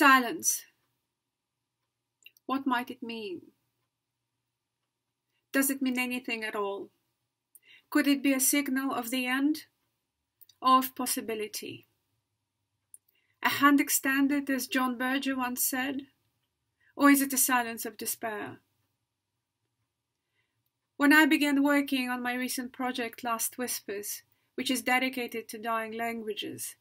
Silence. What might it mean? Does it mean anything at all? Could it be a signal of the end or of possibility? A hand extended, as John Berger once said? Or is it a silence of despair? When I began working on my recent project Last Whispers, which is dedicated to dying languages,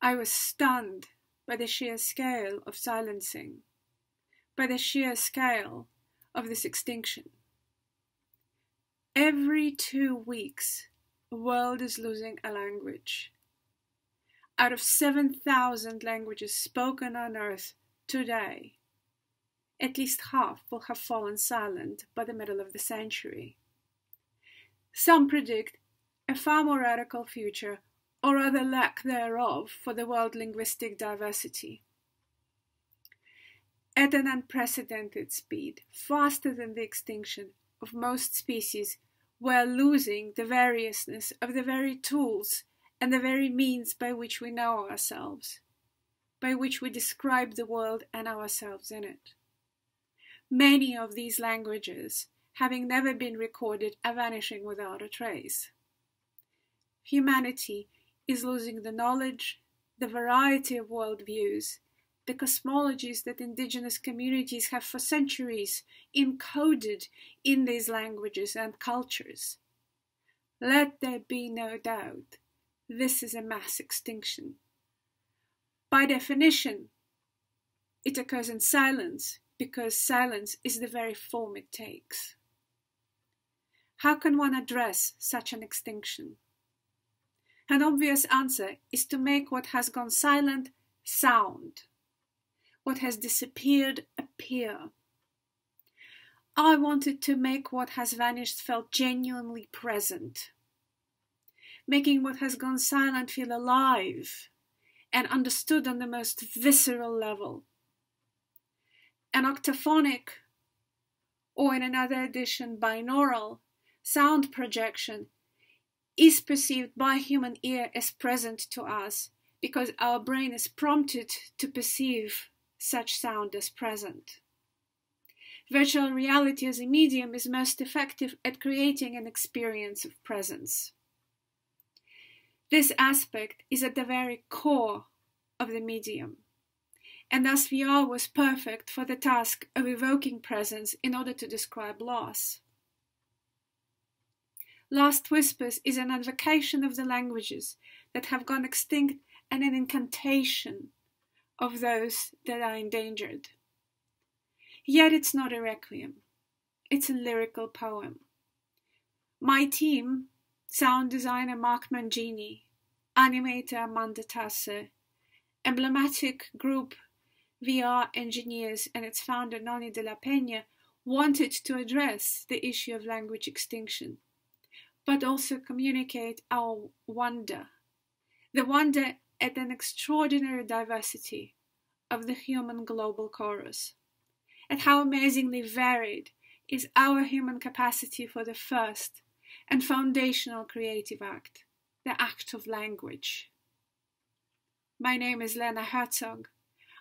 I was stunned by the sheer scale of silencing, by the sheer scale of this extinction. Every two weeks, the world is losing a language. Out of 7,000 languages spoken on Earth today, at least half will have fallen silent by the middle of the century. Some predict a far more radical future or rather lack thereof, for the world linguistic diversity. At an unprecedented speed, faster than the extinction of most species, we're losing the variousness of the very tools and the very means by which we know ourselves, by which we describe the world and ourselves in it. Many of these languages, having never been recorded, are vanishing without a trace. Humanity is losing the knowledge, the variety of worldviews, the cosmologies that indigenous communities have for centuries encoded in these languages and cultures. Let there be no doubt, this is a mass extinction. By definition, it occurs in silence because silence is the very form it takes. How can one address such an extinction? An obvious answer is to make what has gone silent sound, what has disappeared appear. I wanted to make what has vanished felt genuinely present, making what has gone silent feel alive and understood on the most visceral level. An octophonic, or in another edition, binaural, sound projection is perceived by human ear as present to us because our brain is prompted to perceive such sound as present. Virtual reality as a medium is most effective at creating an experience of presence. This aspect is at the very core of the medium, and thus VR was perfect for the task of evoking presence in order to describe loss. Last Whispers is an advocation of the languages that have gone extinct and an incantation of those that are endangered. Yet it's not a requiem, it's a lyrical poem. My team, sound designer Mark Mangini, animator Amanda Tasse, emblematic group VR engineers and its founder Nonny de la Peña wanted to address the issue of language extinction but also communicate our wonder, the wonder at an extraordinary diversity of the human global chorus, at how amazingly varied is our human capacity for the first and foundational creative act, the act of language. My name is Lena Herzog.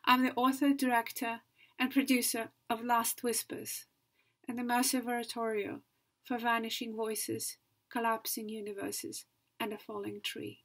I'm the author, director, and producer of Last Whispers, an immersive oratorio for vanishing voices collapsing universes, and a falling tree.